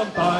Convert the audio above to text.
on.